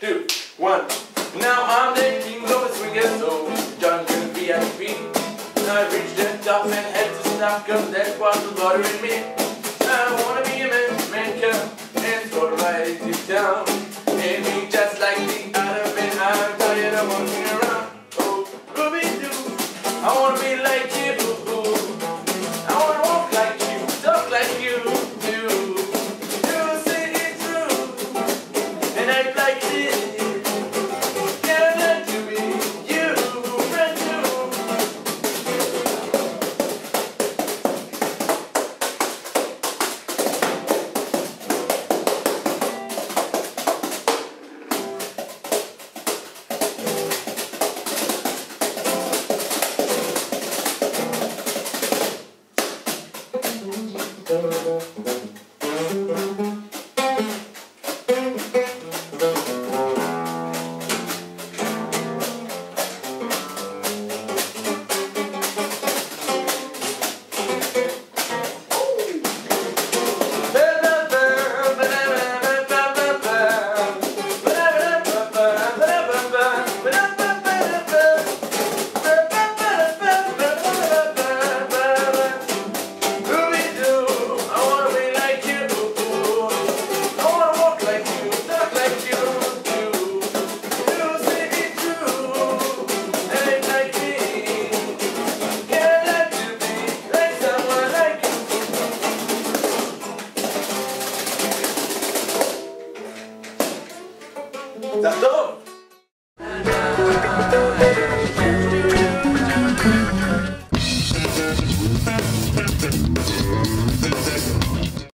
two, one. Now I'm the king of a swinger, so jungle VIP. I reached the top and had to stop, cause that's what the lottery in me. I wanna be a man, man come and of right into town. And be just like the other men, I'm tired of walking around. Oh, Ruby doo, I wanna be like you. Thank you. That's dumb.